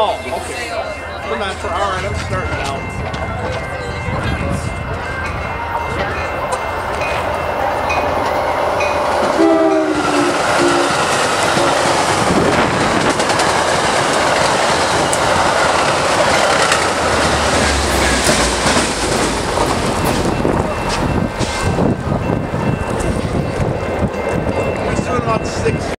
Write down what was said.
Oh, okay. We're not sure. All right, I'm starting out. six